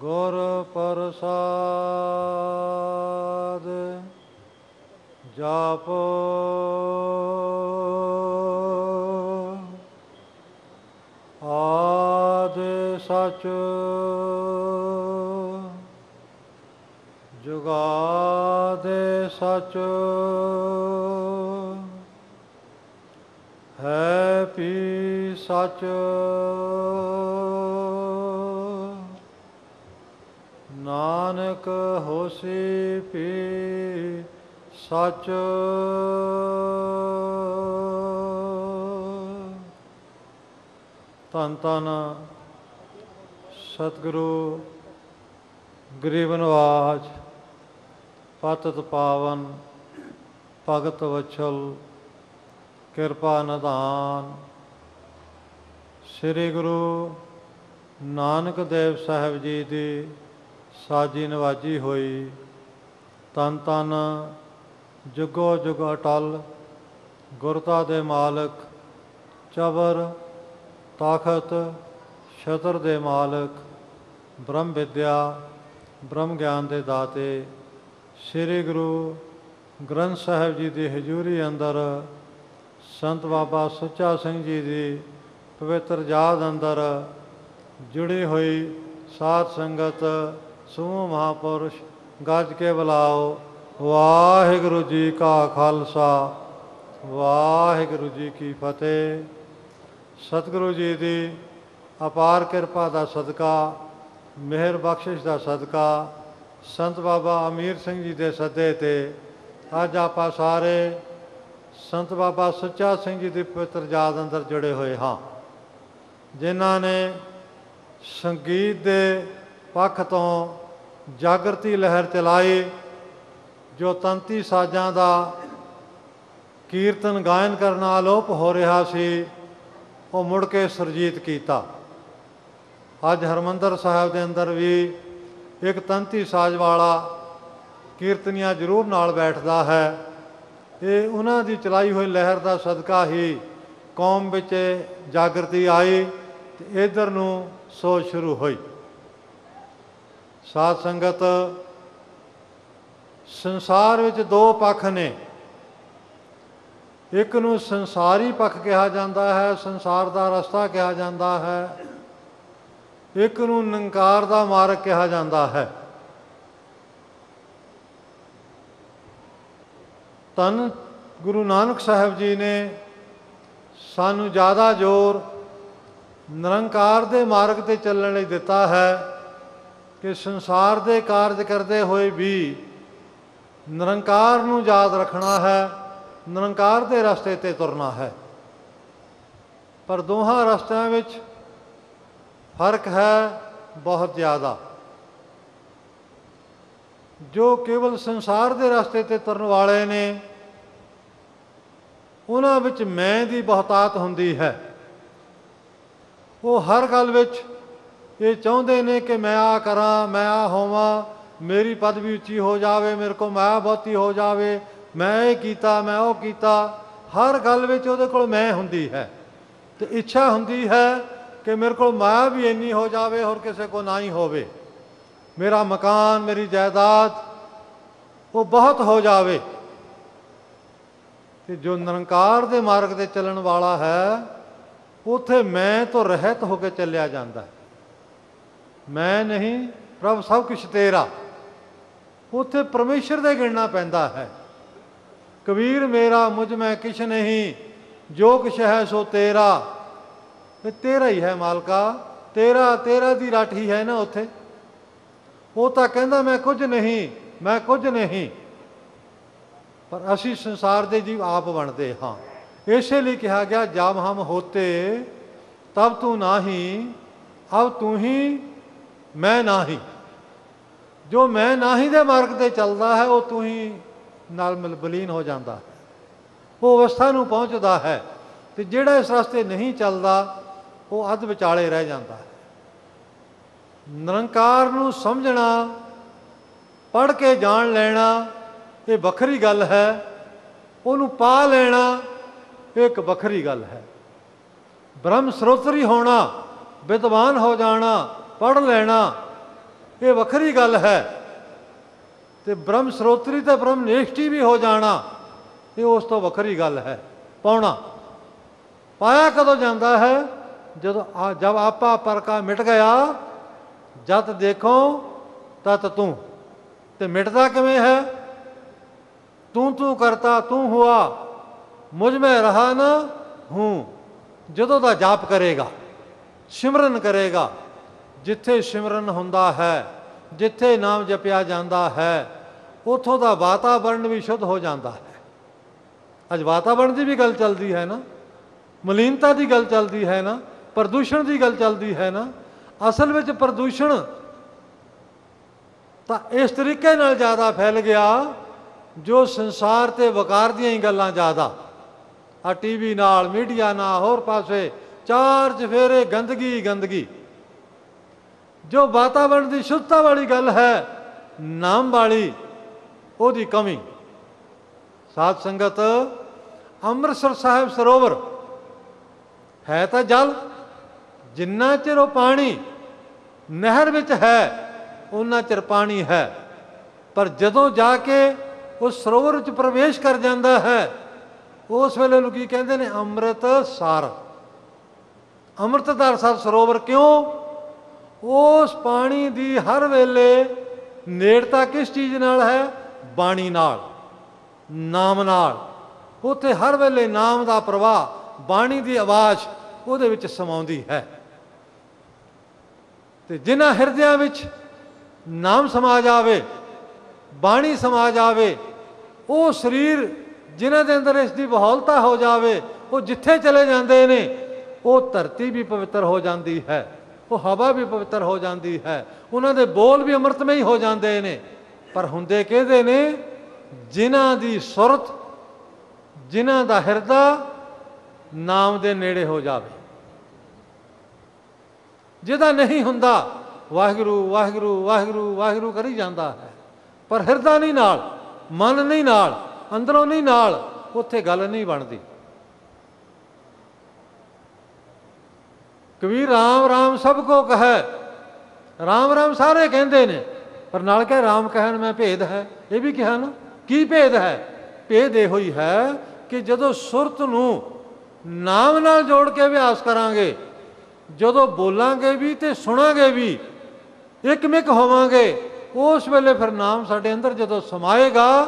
ਗੁਰ ਪ੍ਰਸਾਦ ਜਪ ਆਦ ਸਚ ਜੁਗਾਦੇ ਸਚ ਹੈ ਪੀ ਸਚ ਨਾਨਕ ਹੋਸੀ ਪੀ ਸਚ। ਤਨ ਤਨ ਸਤਿਗੁਰੂ ਗਰੀਬ ਨਵਾਜ, ਪਤਤ ਪਾਵਨ, ਭਗਤ ਵਛਲ, ਕਿਰਪਾ ਨਿਧਾਨ। ਸ੍ਰੀ ਗੁਰੂ ਨਾਨਕ ਦੇਵ ਸਾਹਿਬ ਜੀ ਦੀ ਸਾਜੀ ਨਵਾਜੀ ਹੋਈ। ਤਨ ਤਨ ਜੁਗੋ ਜੁਗ ਅਟਲ, ਗੁਰਤਾ ਦੇ ਮਾਲਕ ਚਬਰ ਤਾਕਤ ਸ਼ਤਰ ਦੇ ਮਾਲਕ, ਬ੍ਰਹਮ ਵਿਦਿਆ, ਬ੍ਰਹਮ ਗਿਆਨ ਦੇ ਦਾਤੇ, ਸ੍ਰੀ ਗੁਰੂ ਗ੍ਰੰਥ ਸਾਹਿਬ ਜੀ ਦੀ ਹਜ਼ੂਰੀ ਅੰਦਰ, ਸੰਤ ਬਾਬਾ ਸੁੱਚਾ ਸਿੰਘ ਜੀ ਦੀ ਪਵਿੱਤਰ ਯਾਦ ਅੰਦਰ ਜੁੜੀ ਹੋਈ ਸਾਧ ਸੰਗਤ ਸੋ ਮਹਾਪੁਰਸ਼, ਗੱਜ ਕੇ ਬੁਲਾਓ। ਵਾਹਿਗੁਰੂ ਜੀ ਕਾ ਖਾਲਸਾ। ਵਾਹਿਗੁਰੂ ਜੀ ਕੀ ਫਤਿਹ। ਸਤਿਗੁਰੂ ਜੀ ਦੀ ਅਪਾਰ ਕਿਰਪਾ ਦਾ ਸਦਕਾ, ਮਿਹਰ ਬਖਸ਼ਿਸ਼ ਦਾ ਸਦਕਾ, ਸੰਤ ਬਾਬਾ ਅਮੀਰ ਸਿੰਘ ਜੀ ਦੇ ਸੱਦੇ ਤੇ ਅੱਜ ਆਪਾਂ ਸਾਰੇ ਸੰਤ ਬਾਬਾ ਸੁੱਚਾ ਸਿੰਘ ਜੀ ਦੀ ਪਵਿੱਤਰ ਯਾਦ ਅੰਦਰ ਜੁੜੇ ਹੋਏ ਹਾਂ। ਜਿਨ੍ਹਾਂ ਨੇ ਸੰਗੀਤ ਦੇ ਪੱਖ ਤੋਂ ਜਾਗਰਤੀ ਲਹਿਰ ਚਲਾਈ ਜੋ ਤੰਤੀ ਸਾਜ਼ਾਂ ਦਾ ਕੀਰਤਨ ਗਾਇਨ ਕਰਨ ਆਲੋਪ ਹੋ ਰਿਹਾ ਸੀ, ਉਹ ਮੁੜ ਕੇ ਸੁਰਜੀਤ ਕੀਤਾ। ਅੱਜ ਹਰਮੰਦਰ ਸਾਹਿਬ ਦੇ ਅੰਦਰ ਵੀ ਇੱਕ ਤੰਤੀ ਸਾਜ਼ ਵਾਲਾ ਕੀਰਤਨੀਆ ਜ਼ਰੂਰ ਨਾਲ ਬੈਠਦਾ ਹੈ। ਇਹ ਉਹਨਾਂ ਦੀ ਚਲਾਈ ਹੋਈ ਲਹਿਰ ਦਾ ਸਦਕਾ ਹੀ ਕੌਮ ਵਿੱਚ ਜਾਗਰਤੀ ਆਈ ਤੇ ਇਧਰ ਨੂੰ ਸੋਚ ਸ਼ੁਰੂ ਹੋਈ। ਸਾਧ ਸੰਗਤ, ਸੰਸਾਰ ਵਿੱਚ ਦੋ ਪੱਖ ਨੇ। ਇੱਕ ਨੂੰ ਸੰਸਾਰੀ ਪੱਖ ਕਿਹਾ ਜਾਂਦਾ ਹੈ, ਸੰਸਾਰ ਦਾ ਰਸਤਾ ਕਿਹਾ ਜਾਂਦਾ ਹੈ। ਇੱਕ ਨੂੰ ਨੰਕਾਰ ਦਾ ਮਾਰਗ ਕਿਹਾ ਜਾਂਦਾ ਹੈ। ਤਨ ਗੁਰੂ ਨਾਨਕ ਸਾਹਿਬ ਜੀ ਨੇ ਸਾਨੂੰ ਜ਼ਿਆਦਾ ਜ਼ੋਰ ਨਿਰੰਕਾਰ ਦੇ ਮਾਰਗ ਤੇ ਚੱਲਣ ਲਈ ਦਿੱਤਾ ਹੈ। ਕਿ ਸੰਸਾਰ ਦੇ ਕਾਰਜ ਕਰਦੇ ਹੋਏ ਵੀ ਨਿਰੰਕਾਰ ਨੂੰ ਯਾਦ ਰੱਖਣਾ ਹੈ, ਨਿਰੰਕਾਰ ਦੇ ਰਸਤੇ ਤੇ ਤੁਰਨਾ ਹੈ। ਪਰ ਦੋਹਾਂ ਰਸਤਿਆਂ ਵਿੱਚ ਫ਼ਰਕ ਹੈ ਬਹੁਤ ਜ਼ਿਆਦਾ। ਜੋ ਕੇਵਲ ਸੰਸਾਰ ਦੇ ਰਸਤੇ ਤੇ ਤੁਰਨ ਵਾਲੇ ਨੇ, ਉਹਨਾਂ ਵਿੱਚ ਮੈਂ ਦੀ ਬਹੁਤਾਤ ਹੁੰਦੀ ਹੈ। ਉਹ ਹਰ ਗੱਲ ਵਿੱਚ ਇਹ ਚਾਹੁੰਦੇ ਨੇ ਕਿ ਮੈਂ ਆ ਕਰਾਂ, ਮੈਂ ਆ ਹੋਵਾਂ, ਮੇਰੀ ਪਦਵੀ ਉੱਚੀ ਹੋ ਜਾਵੇ, ਮੇਰੇ ਕੋ ਮਾਇਆ ਬਹੁਤੀ ਹੋ ਜਾਵੇ, ਮੈਂ ਇਹ ਕੀਤਾ, ਮੈਂ ਉਹ ਕੀਤਾ, ਹਰ ਗੱਲ ਵਿੱਚ ਉਹਦੇ ਕੋਲ ਮੈਂ ਹੁੰਦੀ ਹੈ। ਤੇ ਇੱਛਾ ਹੁੰਦੀ ਹੈ ਕਿ ਮੇਰੇ ਕੋਲ ਮਾਇਆ ਵੀ ਇੰਨੀ ਹੋ ਜਾਵੇ, ਹੋਰ ਕਿਸੇ ਕੋ ਨਾ ਹੀ ਹੋਵੇ। ਮੇਰਾ ਮਕਾਨ, ਮੇਰੀ ਜਾਇਦਾਦ, ਉਹ ਬਹੁਤ ਹੋ ਜਾਵੇ। ਤੇ ਜੋ ਨਿਰੰਕਾਰ ਦੇ ਮਾਰਗ ਤੇ ਚੱਲਣ ਵਾਲਾ ਹੈ, ਉਥੇ ਮੈਂ ਤੋਂ ਰਹਿਤ ਹੋ ਕੇ ਚੱਲਿਆ ਜਾਂਦਾ ਹੈ। ਮੈਂ ਨਹੀਂ, ਪ੍ਰਭ, ਸਭ ਕੁਝ ਤੇਰਾ। ਉਥੇ ਪਰਮੇਸ਼ਰ ਦੇ ਗਿਣਨਾ ਪੈਂਦਾ ਹੈ। ਕਬੀਰ ਮੇਰਾ, ਮੁਝ ਮੈਂ ਕਿਛ ਨਹੀਂ। ਜੋ ਕੁਛ ਹੈ ਸੋ ਤੇਰਾ। ਇਹ ਤੇਰਾ ਹੀ ਹੈ ਮਾਲਕਾ। ਤੇਰਾ ਤੇਰਾ ਦੀ ਰੱਟ ਹੀ ਹੈ ਨਾ ਉਥੇ। ਉਹ ਤਾਂ ਕਹਿੰਦਾ, ਮੈਂ ਕੁਝ ਨਹੀਂ, ਮੈਂ ਕੁਝ ਨਹੀਂ। ਪਰ ਅਸੀਂ ਸੰਸਾਰ ਦੇ ਜੀਵ ਆਪ ਬਣਦੇ ਹਾਂ। ਇਸੇ ਲਈ ਕਿਹਾ ਗਿਆ ਜਬ ਹਮ ਹੋਤੇ, ਤਬ ਤੂੰ ਨਾਹੀ, ਅਬ ਤੂੰ ਹੀ ਮੈਂ ਨਾਹੀ। ਜੋ ਮੈਂ ਨਾਹੀ ਦੇ ਮਾਰਗ ਤੇ ਚੱਲਦਾ ਹੈ, ਉਹ ਤੂੰ ਹੀ ਨਾਲ ਮਿਲਬਲੀਨ ਹੋ ਜਾਂਦਾ ਹੈ। ਉਹ ਅਵਸਥਾ ਨੂੰ ਪਹੁੰਚਦਾ ਹੈ ਤੇ ਜਿਹੜਾ ਇਸ ਰਸਤੇ ਨਹੀਂ ਚੱਲਦਾ, ਉਹ ਅੱਧ ਵਿਚਾਲੇ ਰਹਿ ਜਾਂਦਾ ਹੈ। ਨਿਰੰਕਾਰ ਨੂੰ ਸਮਝਣਾ ਪੜ ਕੇ ਜਾਣ ਲੈਣਾ, ਇਹ ਵੱਖਰੀ ਗੱਲ ਹੈ। ਉਹਨੂੰ ਪਾ ਲੈਣਾ, ਇਹ ਇੱਕ ਵੱਖਰੀ ਗੱਲ ਹੈ। ਬ੍ਰਹਮ ਸਰੋਤਰੀ ਹੋਣਾ, ਵਿਦਵਾਨ ਹੋ ਜਾਣਾ ਪੜ ਲੈਣਾ। ਇਹ ਵੱਖਰੀ ਗੱਲ ਹੈ। ਤੇ ਬ੍ਰਹਮ ਸਰੋਤਰੀ ਤੇ ਬ੍ਰਹਮ ਨਿਸ਼ਟੀ ਵੀ ਹੋ ਜਾਣਾ, ਇਹ ਉਸ ਤੋਂ ਵੱਖਰੀ ਗੱਲ ਹੈ। ਪਾਉਣਾ। ਪਾਇਆ ਕਦੋਂ ਜਾਂਦਾ ਹੈ? ਜਦੋਂ ਆ, ਜਦ ਆਪਾ ਪਰਕਾ ਮਿਟ ਗਿਆ, ਜਦ ਦੇਖੋ ਤਤ ਤੂੰ। ਤੇ ਮਿਟਦਾ ਕਿਵੇਂ ਹੈ? ਤੂੰ ਤੂੰ ਕਰਤਾ, ਤੂੰ ਹੁਆ। ਮੁਝ ਮੈਂ ਰਹਾ ਨਾ ਹੂੰ। ਜਦੋਂ ਦਾ ਜਾਪ ਕਰੇਗਾ, ਸਿਮਰਨ ਕਰੇਗਾ। ਜਿੱਥੇ ਸਿਮਰਨ ਹੁੰਦਾ ਹੈ, ਜਿੱਥੇ ਨਾਮ ਜਪਿਆ ਜਾਂਦਾ ਹੈ, ਉਥੋਂ ਦਾ ਵਾਤਾਵਰਣ ਵੀ ਸ਼ੁੱਧ ਹੋ ਜਾਂਦਾ ਹੈ। ਅੱਜ ਵਾਤਾਵਰਣ ਦੀ ਵੀ ਗੱਲ ਚੱਲਦੀ ਹੈ ਨਾ, ਮਲੀਨਤਾ ਦੀ ਗੱਲ ਚੱਲਦੀ ਹੈ ਨਾ, ਪ੍ਰਦੂਸ਼ਣ ਦੀ ਗੱਲ ਚੱਲਦੀ ਹੈ ਨਾ, ਅਸਲ ਵਿੱਚ ਪ੍ਰਦੂਸ਼ਣ ਤਾਂ ਇਸ ਤਰੀਕੇ ਨਾਲ ਜ਼ਿਆਦਾ ਫੈਲ ਗਿਆ ਜੋ ਸੰਸਾਰ ਤੇ ਵਕਾਰ ਦੀਆਂ ਹੀ ਗੱਲਾਂ ਜ਼ਿਆਦਾ। ਆ ਟੀਵੀ ਨਾਲ, ਮੀਡੀਆ ਨਾਲ, ਹੋਰ ਪਾਸੇ, ਚਾਰ ਚਫੇਰੇ, ਗੰਦਗੀ ਗੰਦਗੀ। ਜੋ ਵਾਤਾਵਰਣ ਦੀ ਸ਼ੁੱਧਤਾ ਵਾਲੀ ਗੱਲ ਹੈ, ਨਾਮ ਵਾਲੀ, ਉਹਦੀ ਕਮੀ। ਸਾਧ ਸੰਗਤ, ਅੰਮ੍ਰਿਤਸਰ ਸਾਹਿਬ ਸਰੋਵਰ, ਹੈ ਤਾਂ ਜਲ, ਜਿੰਨਾ ਚਿਰ ਉਹ ਪਾਣੀ ਨਹਿਰ ਵਿੱਚ ਹੈ ਉਹਨਾਂ ਚਿਰ ਪਾਣੀ ਹੈ। ਪਰ ਜਦੋਂ ਜਾ ਕੇ ਉਸ ਸਰੋਵਰ ਵਿੱਚ ਪ੍ਰਵੇਸ਼ ਕਰ ਜਾਂਦਾ ਹੈ, ਉਸ ਵੇਲੇ ਨੂੰ ਕੀ ਕਹਿੰਦੇ ਨੇ? ਅੰਮ੍ਰਿਤ ਸਾਰ ਅੰਮ੍ਰਿਤਧਾਰ ਸਾਹਿਬ ਸਰੋਵਰ ਕਿਉਂ? ਉਸ ਪਾਣੀ ਦੀ ਹਰ ਵੇਲੇ ਨੇੜਤਾ ਕਿਸ ਚੀਜ਼ ਨਾਲ ਹੈ? ਬਾਣੀ ਨਾਲ, ਨਾਮ ਨਾਲ। ਉਥੇ ਹਰ ਵੇਲੇ ਨਾਮ ਦਾ ਪ੍ਰਵਾਹ ਬਾਣੀ ਦੀ ਆਵਾਜ਼ ਉਹਦੇ ਵਿੱਚ ਸਮਾਉਂਦੀ ਹੈ। ਤੇ ਜਿਨ੍ਹਾਂ ਹਿਰਦਿਆਂ ਵਿੱਚ ਨਾਮ ਸਮਾ ਜਾਵੇ, ਬਾਣੀ ਸਮਾ ਜਾਵੇ, ਉਹ ਸਰੀਰ ਜਿਨ੍ਹਾਂ ਦੇ ਅੰਦਰ ਇਸ ਦੀ ਬਹੌਲਤਾ ਹੋ ਜਾਵੇ, ਉਹ ਜਿੱਥੇ ਚਲੇ ਜਾਂਦੇ ਨੇ, ਉਹ ਧਰਤੀ ਵੀ ਪਵਿੱਤਰ ਹੋ ਜਾਂਦੀ ਹੈ। ਉਹ ਹਵਾ ਵੀ ਪਵਿੱਤਰ ਹੋ ਜਾਂਦੀ ਹੈ। ਉਹਨਾਂ ਦੇ ਬੋਲ ਵੀ ਅੰਮ੍ਰਿਤਮਈ ਹੋ ਜਾਂਦੇ ਨੇ। ਪਰ ਹੁੰਦੇ ਕਿਹਦੇ ਨੇ, ਜਿਨ੍ਹਾਂ ਦੀ ਸੁਰਤ, ਜਿਨ੍ਹਾਂ ਦਾ ਹਿਰਦਾ ਨਾਮ ਦੇ ਨੇੜੇ ਹੋ ਜਾਵੇ। ਜਿਹਦਾ ਨਹੀਂ ਹੁੰਦਾ, ਵਾਹਿਗੁਰੂ ਵਾਹਿਗੁਰੂ ਵਾਹਿਗੁਰੂ ਵਾਹਿਗੁਰੂ ਕਰੀ ਜਾਂਦਾ ਹੈ। ਪਰ ਹਿਰਦਾ ਨਹੀਂ ਨਾਲ, ਮਨ ਨਹੀਂ ਨਾਲ, ਅੰਦਰੋਂ ਨਹੀਂ ਨਾਲ, ਉੱਥੇ ਗੱਲ ਨਹੀਂ ਬਣਦੀ। ਕਬੀਰ ਰਾਮ ਰਾਮ ਸਭ ਕੋ ਕਹੈ। ਰਾਮ ਰਾਮ ਸਾਰੇ ਕਹਿੰਦੇ ਨੇ, ਪਰ ਨਾਲ ਕਹੇ ਰਾਮ ਕਹਿਣ ਮੈਂ ਭੇਦ ਹੈ। ਇਹ ਵੀ ਕਿਹਾ ਨਾ, ਕੀ ਭੇਦ ਹੈ? ਭੇਦ ਇਹੋ ਹੀ ਹੈ ਕਿ ਜਦੋਂ ਸੁਰਤ ਨੂੰ ਨਾਮ ਨਾਲ ਜੋੜ ਕੇ ਅਭਿਆਸ ਕਰਾਂਗੇ, ਜਦੋਂ ਬੋਲਾਂਗੇ ਵੀ ਤੇ ਸੁਣਾਂਗੇ ਵੀ, ਇੱਕਮਿਕ ਹੋਵਾਂਗੇ, ਉਸ ਵੇਲੇ ਫਿਰ ਨਾਮ ਸਾਡੇ ਅੰਦਰ ਜਦੋਂ ਸਮਾਏਗਾ,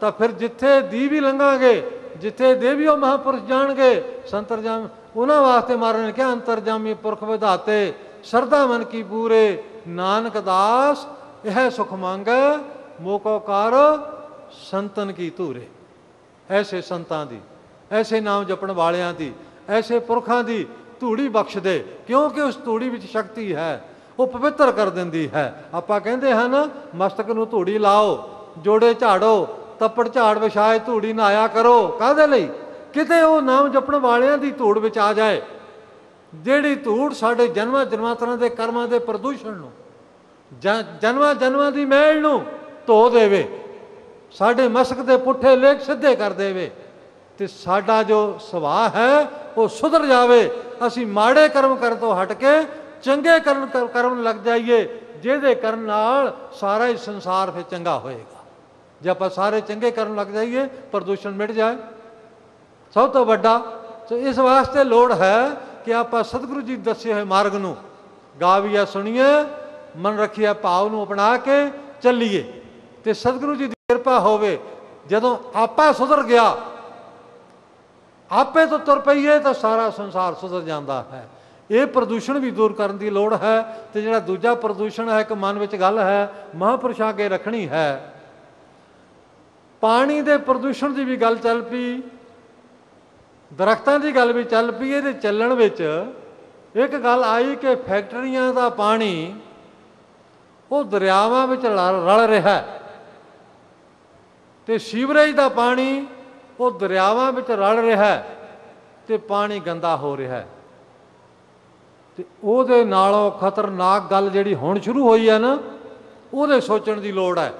ਤਾਂ ਫਿਰ ਜਿੱਥੇ ਦੀ ਵੀ ਲੰਘਾਂਗੇ, ਜਿੱਥੇ ਦੇਵੀਓ ਮਹਾਪੁਰਸ਼ ਜਾਣਗੇ, ਸੰਤਰ ਜਾਣ ਉਹਨਾਂ ਵਾਸਤੇ ਮਹਾਰਾਜ ਨੇ ਕਿਹਾ ਅੰਤਰਜਾਮੀ ਪੁਰਖ ਵਿਧਾਤੇ ਸਰਦਾ ਮਨ ਕੀ ਪੂਰੇ, ਨਾਨਕ ਦਾਸ, ਇਹ ਸੁਖ ਮੰਗੈ, ਮੋਕੋ ਕਰ, ਸੰਤਨ ਕੀ ਧੂਰੇ। ਐਸੇ ਸੰਤਾਂ ਦੀ, ਐਸੇ ਨਾਮ ਜਪਣ ਵਾਲਿਆਂ ਦੀ, ਐਸੇ ਪੁਰਖਾਂ ਦੀ ਧੂੜੀ ਬਖਸ਼ ਦੇ ਕਿਉਂਕਿ ਉਸ ਧੂੜੀ ਵਿੱਚ ਸ਼ਕਤੀ ਹੈ, ਉਹ ਪਵਿੱਤਰ ਕਰ ਦਿੰਦੀ ਹੈ। ਆਪਾਂ ਕਹਿੰਦੇ ਹਨ, ਮਸਤਕ ਨੂੰ ਧੂੜੀ ਲਾਓ, ਜੋੜੇ ਝਾੜੋ, ਤੱਪੜ ਝਾੜ ਵਿਛਾਏ, ਧੂੜੀ ਨਹਾਇਆ ਕਰੋ, ਕਾਹਦੇ ਲਈ? ਕਿਤੇ ਉਹ ਨਾਮ ਜਪਣ ਵਾਲਿਆਂ ਦੀ ਧੂੜ ਵਿੱਚ ਆ ਜਾਏ, ਜਿਹੜੀ ਧੂੜ ਸਾਡੇ ਜਨਮਾਂ ਜਨਮਾਂਤਰਾਂ ਦੇ ਕਰਮਾਂ ਦੇ ਪ੍ਰਦੂਸ਼ਣ ਨੂੰ ਜਨਮਾਂ ਜਨਮਾਂ ਦੀ ਮੈਲ ਨੂੰ ਧੋ ਦੇਵੇ, ਸਾਡੇ ਮਸਕ ਦੇ ਪੁੱਠੇ ਲੇਖ ਸਿੱਧੇ ਕਰ ਦੇਵੇ, ਤੇ ਸਾਡਾ ਜੋ ਸੁਭਾਅ ਹੈ, ਉਹ ਸੁਧਰ ਜਾਵੇ, ਅਸੀਂ ਮਾੜੇ ਕਰਮ ਕਰਨ ਤੋਂ ਹਟ ਕੇ ਚੰਗੇ ਕਰਮ ਕਰਨ ਲੱਗ ਜਾਈਏ, ਜਿਹਦੇ ਕਰਨ ਨਾਲ ਸਾਰਾ ਹੀ ਸੰਸਾਰ ਫਿਰ ਚੰਗਾ ਹੋਏਗਾ। ਜੇ ਆਪਾਂ ਸਾਰੇ ਚੰਗੇ ਕਰਨ ਲੱਗ ਜਾਈਏ, ਪ੍ਰਦੂਸ਼ਣ ਮਿਟ ਜਾਏ। ਸਭ ਤੋਂ ਵੱਡਾ ਸੋ ਇਸ ਵਾਸਤੇ ਲੋੜ ਹੈ ਕਿ ਆਪਾਂ ਸਤਿਗੁਰੂ ਜੀ ਦੱਸੇ ਹੋਏ ਮਾਰਗ ਨੂੰ ਗਾਵੀਆ ਸੁਣੀਏ, ਮਨ ਰੱਖਿਆ ਭਾਵ ਨੂੰ ਅਪਣਾ ਕੇ ਚੱਲੀਏ। ਤੇ ਸਤਿਗੁਰੂ ਜੀ ਦੀ ਕਿਰਪਾ ਹੋਵੇ, ਜਦੋਂ ਆਪਾ ਸੁਧਰ ਗਿਆ, ਆਪੇ ਤੋਂ ਤੁਰ ਪਈਏ ਤਾਂ ਸਾਰਾ ਸੰਸਾਰ ਸੁਧਰ ਜਾਂਦਾ ਹੈ। ਇਹ ਪ੍ਰਦੂਸ਼ਣ ਵੀ ਦੂਰ ਕਰਨ ਦੀ ਲੋੜ ਹੈ, ਤੇ ਜਿਹੜਾ ਦੂਜਾ ਪ੍ਰਦੂਸ਼ਣ ਹੈ, ਇੱਕ ਮਨ ਵਿੱਚ ਗੱਲ ਹੈ, ਮਹਾਪੁਰਸ਼ਾਂ ਕੇ ਰੱਖਣੀ ਹੈ। ਪਾਣੀ ਦੇ ਪ੍ਰਦੂਸ਼ਣ ਦੀ ਵੀ ਗੱਲ ਚੱਲ ਪਈ ਦਰਖਤਾਂ ਦੀ ਗੱਲ ਵੀ ਚੱਲ ਪਈ ਇਹਦੇ ਚੱਲਣ ਵਿੱਚ ਇੱਕ ਗੱਲ ਆਈ ਕਿ ਫੈਕਟਰੀਆਂ ਦਾ ਪਾਣੀ ਉਹ ਦਰਿਆਵਾਂ ਵਿੱਚ ਰਲ ਰਲ ਰਿਹਾ ਹੈ ਤੇ ਸੀਵਰੇਜ ਦਾ ਪਾਣੀ ਉਹ ਦਰਿਆਵਾਂ ਵਿੱਚ ਰਲ ਰਿਹਾ ਹੈ ਤੇ ਪਾਣੀ ਗੰਦਾ ਹੋ ਰਿਹਾ ਹੈ। ਤੇ ਉਹਦੇ ਨਾਲੋਂ ਖਤਰਨਾਕ ਗੱਲ ਜਿਹੜੀ ਹੁਣ ਸ਼ੁਰੂ ਹੋਈ ਹੈ ਨਾ, ਉਹਦੇ ਸੋਚਣ ਦੀ ਲੋੜ ਹੈ।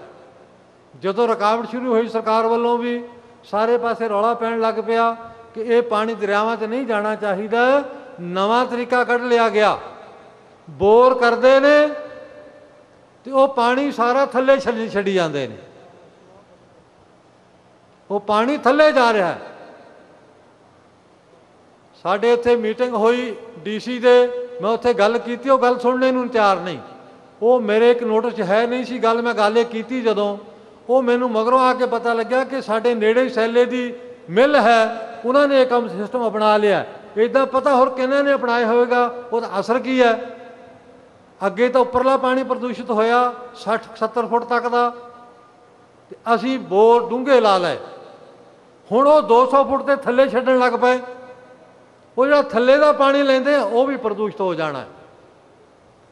ਜਦੋਂ ਰੁਕਾਵਟ ਸ਼ੁਰੂ ਹੋਈ ਸਰਕਾਰ ਵੱਲੋਂ ਵੀ, ਸਾਰੇ ਪਾਸੇ ਰੌਲਾ ਪੈਣ ਲੱਗ ਪਿਆ। ਕਿ ਇਹ ਪਾਣੀ ਦਰਿਆਵਾਂ 'ਚ ਨਹੀਂ ਜਾਣਾ ਚਾਹੀਦਾ, ਨਵਾਂ ਤਰੀਕਾ ਕੱਢ ਲਿਆ ਗਿਆ। ਬੋਰ ਕਰਦੇ ਨੇ ਤੇ ਉਹ ਪਾਣੀ ਸਾਰਾ ਥੱਲੇ ਛੱਡੀ ਛੱਡੀ ਜਾਂਦੇ ਨੇ। ਉਹ ਪਾਣੀ ਥੱਲੇ ਜਾ ਰਿਹਾ ਹੈ। ਸਾਡੇ ਇੱਥੇ ਮੀਟਿੰਗ ਹੋਈ ਡੀਸੀ ਦੇ, ਮੈਂ ਉੱਥੇ ਗੱਲ ਕੀਤੀ, ਉਹ ਗੱਲ ਸੁਣਨੇ ਨੂੰ ਤਿਆਰ ਨਹੀਂ। ਉਹ ਮੇਰੇ ਇੱਕ ਨੋਟਿਸ 'ਚ ਹੈ ਨਹੀਂ ਸੀ, ਗੱਲ ਮੈਂ ਗੱਲ ਇਹ ਕੀਤੀ ਜਦੋਂ। ਉਹ ਮੈਨੂੰ ਮਗਰੋਂ ਆ ਕੇ ਪਤਾ ਲੱਗਿਆ ਕਿ ਸਾਡੇ ਨੇੜੇ ਸੈਲੇ ਦੀ ਮਿਲ ਹੈ। ਉਹਨਾਂ ਨੇ ਇਹ ਕੰਮ ਸਿਸਟਮ ਅਪਣਾ ਲਿਆ। ਇਦਾਂ ਪਤਾ ਹੋਰ ਕਿਹਨਾਂ ਨੇ ਅਪਣਾਇਆ ਹੋਵੇਗਾ? ਉਹਦਾ ਅਸਰ ਕੀ ਹੈ? ਅੱਗੇ ਤਾਂ ਉੱਪਰਲਾ ਪਾਣੀ ਪ੍ਰਦੂਸ਼ਿਤ ਹੋਇਆ 60 70 ਫੁੱਟ ਤੱਕ ਦਾ। ਤੇ ਅਸੀਂ ਬੋਰ ਡੂੰਘੇ ਲਾ ਲਏ। ਹੁਣ ਉਹ 200 ਫੁੱਟ ਦੇ ਥੱਲੇ ਛੱਡਣ ਲੱਗ ਪਏ। ਉਹ ਜਿਹੜਾ ਥੱਲੇ ਦਾ ਪਾਣੀ ਲੈਂਦੇ ਆ, ਉਹ ਵੀ ਪ੍ਰਦੂਸ਼ਿਤ ਹੋ ਜਾਣਾ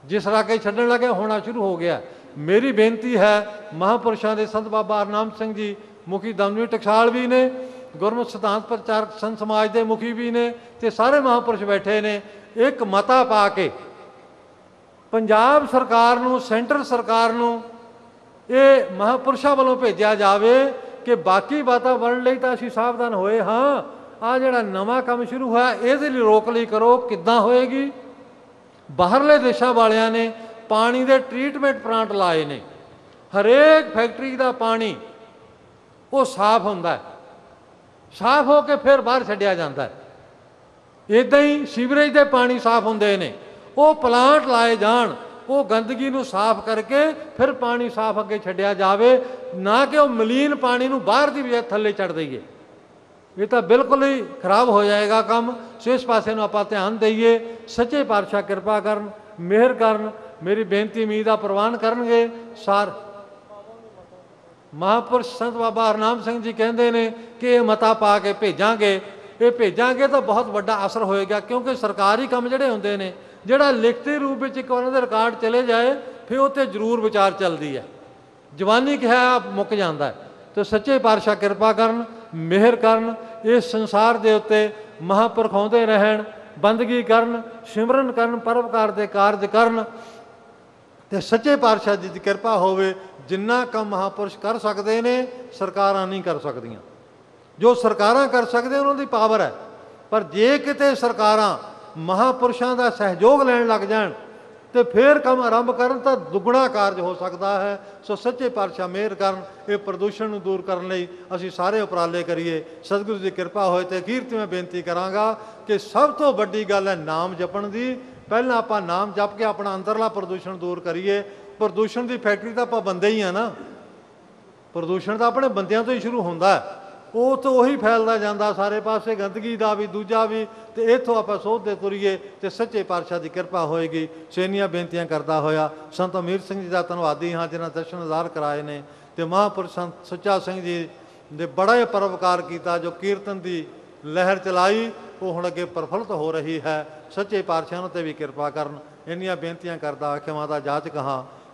ਜਿਸ ਰਾਕੇ ਛੱਡਣ ਲੱਗੇ ਹੋਣਾ ਸ਼ੁਰੂ ਹੋ ਗਿਆ। ਮੇਰੀ ਬੇਨਤੀ ਹੈ, ਮਹਾਪੁਰਸ਼ਾਂ ਦੇ ਸੰਤ ਬਾਬਾ ਅਰਨਾਮ ਸਿੰਘ ਜੀ, ਮੁਖੀ ਦਮਨੀ ਟਕਸਾਲ ਵੀ ਨੇ ਗੁਰਮੁਖ ਸਿਧਾਂਤ ਪ੍ਰਚਾਰਕ ਸੰਤ ਸਮਾਜ ਦੇ ਮੁਖੀ ਵੀ ਨੇ ਤੇ ਸਾਰੇ ਮਹਾਪੁਰਸ਼ ਬੈਠੇ ਨੇ। ਇੱਕ ਮਤਾ ਪਾ ਕੇ ਪੰਜਾਬ ਸਰਕਾਰ ਨੂੰ, ਸੈਂਟਰ ਸਰਕਾਰ ਨੂੰ ਇਹ ਮਹਾਪੁਰਸ਼ਾਂ ਵੱਲੋਂ ਭੇਜਿਆ ਜਾਵੇ ਕਿ ਬਾਕੀ ਵਾਤਾਵਰਣ ਲਈ ਤਾਂ ਅਸੀਂ ਸਾਵਧਾਨ ਹੋਏ ਹਾਂ। ਆ ਜਿਹੜਾ ਨਵਾਂ ਕੰਮ ਸ਼ੁਰੂ ਹੋਇਆ, ਇਹਦੇ ਲਈ ਰੋਕ ਲਈ ਕਰੋ, ਕਿੱਦਾਂ ਹੋਏਗੀ? ਬਾਹਰਲੇ ਦੇਸ਼ਾਂ ਵਾਲਿਆਂ ਨੇ ਪਾਣੀ ਦੇ ਟ੍ਰੀਟਮੈਂਟ ਪਲਾਂਟ ਲਾਏ ਨੇ। ਹਰੇਕ ਫੈਕਟਰੀ ਦਾ ਪਾਣੀ ਉਹ ਸਾਫ਼ ਹੁੰਦਾ ਹੈ। ਸਾਫ਼ ਹੋ ਕੇ ਫਿਰ ਬਾਹਰ ਛੱਡਿਆ ਜਾਂਦਾ ਹੈ। ਇਦਾਂ ਹੀ ਸੀਵਰੇਜ ਦੇ ਪਾਣੀ ਸਾਫ਼ ਹੁੰਦੇ ਨੇ। ਉਹ ਪਲਾਂਟ ਲਾਏ ਜਾਣ, ਉਹ ਗੰਦਗੀ ਨੂੰ ਸਾਫ਼ ਕਰਕੇ ਫਿਰ ਪਾਣੀ ਸਾਫ਼ ਅੱਗੇ ਛੱਡਿਆ ਜਾਵੇ, ਨਾ ਕਿ ਉਹ ਮਲੀਨ ਪਾਣੀ ਨੂੰ ਬਾਹਰ ਦੀ ਵਜ੍ਹਾ ਥੱਲੇ ਛੱਡ ਦਈਏ। ਇਹ ਤਾਂ ਬਿਲਕੁਲ ਹੀ ਖਰਾਬ ਹੋ ਜਾਏਗਾ ਕੰਮ। ਸੋ ਇਸ ਪਾਸੇ ਨੂੰ ਆਪਾਂ ਧਿਆਨ ਦਈਏ। ਸੱਚੇ ਪਾਤਸ਼ਾਹ ਕਿਰਪਾ ਕਰਨ, ਮਿਹਰ ਕਰਨ, ਮੇਰੀ ਬੇਨਤੀ ਉਮੀਦ ਆ ਪ੍ਰਵਾਨ ਕਰਨਗੇ। ਸਾਰ ਮਹਾਪੁਰਸ਼ ਸੰਤ ਬਾਬਾ ਹਰਨਾਮ ਸਿੰਘ ਜੀ ਕਹਿੰਦੇ ਨੇ ਕਿ ਇਹ ਮਤਾ ਪਾ ਕੇ ਭੇਜਾਂਗੇ। ਇਹ ਭੇਜਾਂਗੇ ਤਾਂ ਬਹੁਤ ਵੱਡਾ ਅਸਰ ਹੋਏਗਾ ਕਿਉਂਕਿ ਸਰਕਾਰੀ ਕੰਮ ਜਿਹੜੇ ਹੁੰਦੇ ਨੇ, ਜਿਹੜਾ ਲਿਖਤੀ ਰੂਪ ਵਿੱਚ ਇੱਕ ਉਹਨਾਂ ਦੇ ਰਿਕਾਰਡ ਚਲੇ ਜਾਏ, ਫਿਰ ਉਹ ਤੇ ਜ਼ਰੂਰ ਵਿਚਾਰ ਚੱਲਦੀ ਹੈ। ਜਵਾਨੀ ਕਿਹਾ ਮੁੱਕ ਜਾਂਦਾ ਹੈ। ਤੇ ਸੱਚੇ ਪਾਤਸ਼ਾਹ ਕਿਰਪਾ ਕਰਨ, ਮਿਹਰ ਕਰਨ, ਇਸ ਸੰਸਾਰ ਦੇ ਉੱਤੇ ਮਹਾਂਪੁਰਖ ਆਉਂਦੇ ਰਹਿਣ, ਬੰਦਗੀ ਕਰਨ, ਸਿਮਰਨ ਕਰਨ ਪਰਵਕਾਰ ਦੇ ਕਾਰਜ ਕਰਨ। ਤੇ ਸੱਚੇ ਪਾਤਸ਼ਾਹ ਜੀ ਦੀ ਕਿਰਪਾ ਹੋਵੇ ਜਿੰਨਾ ਕੰਮ ਮਹਾਪੁਰਸ਼ ਕਰ ਸਕਦੇ ਨੇ, ਸਰਕਾਰਾਂ ਨਹੀਂ ਕਰ ਸਕਦੀਆਂ। ਜੋ ਸਰਕਾਰਾਂ ਕਰ ਸਕਦੇ ਉਹਨਾਂ ਦੀ ਪਾਵਰ ਹੈ। ਪਰ ਜੇ ਕਿਤੇ ਸਰਕਾਰਾਂ ਮਹਾਪੁਰਸ਼ਾਂ ਦਾ ਸਹਿਯੋਗ ਲੈਣ ਲੱਗ ਜਾਣ ਤੇ ਫੇਰ ਕੰਮ ਆਰੰਭ ਕਰਨ, ਤਾਂ ਦੁੱਗਣਾ ਕਾਰਜ ਹੋ ਸਕਦਾ ਹੈ। ਸੋ ਸੱਚੇ ਪਾਤਸ਼ਾਹ ਮਿਹਰ ਕਰਨ, ਇਹ ਪ੍ਰਦੂਸ਼ਣ ਨੂੰ ਦੂਰ ਕਰਨ ਲਈ ਅਸੀਂ ਸਾਰੇ ਉਪਰਾਲੇ ਕਰੀਏ। ਸਤਿਗੁਰੂ ਦੀ ਕਿਰਪਾ ਹੋਏ ਤੇ ਅਖੀਰ ਤੇ ਮੈਂ ਬੇਨਤੀ ਕਰਾਂਗਾ ਕਿ ਸਭ ਤੋਂ ਵੱਡੀ ਗੱਲ ਹੈ ਨਾਮ ਜਪਣ ਦੀ। ਪਹਿਲਾਂ ਆਪਾਂ ਨਾਮ ਜਪ ਕੇ ਆਪਣਾ ਅੰਦਰਲਾ ਪ੍ਰਦੂਸ਼ਣ ਦੂਰ ਕਰੀਏ। ਪ੍ਰਦੂਸ਼ਣ ਦੀ ਫੈਕਟਰੀ ਤਾਂ ਆਪਾਂ ਬੰਦੇ ਹੀ ਆ ਨਾ। ਪ੍ਰਦੂਸ਼ਣ ਤਾਂ ਆਪਣੇ ਬੰਦਿਆਂ ਤੋਂ ਹੀ ਸ਼ੁਰੂ ਹੁੰਦਾ ਹੈ। ਉਹ ਤੋਂ ਉਹੀ ਫੈਲਦਾ ਜਾਂਦਾ, ਸਾਰੇ ਪਾਸੇ ਗੰਦਗੀ ਦਾ ਵੀ, ਦੂਜਾ ਵੀ, ਤੇ ਇੱਥੋਂ ਆਪਾਂ ਸੋਧਦੇ ਤੁਰੀਏ ਤੇ ਸੱਚੇ ਪਾਤਸ਼ਾਹ ਦੀ ਕਿਰਪਾ ਹੋਏਗੀ। ਸੇਨੀਆਂ ਬੇਨਤੀਆਂ ਕਰਦਾ ਹੋਇਆ, ਸੰਤ ਅਮੀਰ ਸਿੰਘ ਜੀ ਦਾ ਧੰਨਵਾਦੀ ਹਾਂ, ਜਿਨ੍ਹਾਂ ਦਰਸ਼ਨ ਨਜ਼ਾਰ ਕਰਾਏ ਨੇ, ਤੇ ਮਹਾਂਪੁਰਸ਼ ਸੰਤ ਸੁੱਚਾ ਸਿੰਘ ਜੀ ਦੇ ਬੜਾ ਹੀ ਪਰਵਕਾਰ ਕੀਤਾ, ਜੋ ਕੀਰਤਨ ਦੀ ਲਹਿਰ ਚਲਾਈ, ਉਹ ਹੁਣ ਅੱਗੇ ਪ੍ਰਫੁੱਲਤ ਹੋ ਰਹੀ ਹੈ। ਸੱਚੇ ਪਾਤਸ਼ਾਹ ਨੂੰ ਤੇ ਵੀ ਕਿਰਪਾ ਕਰਨ। ਇੰਨੀਆਂ ਬੇਨਤੀਆਂ ਕਰਦਾ ਆਖਿਆ ਮਾਤਾ, ਜਾਚ ਕਹਾ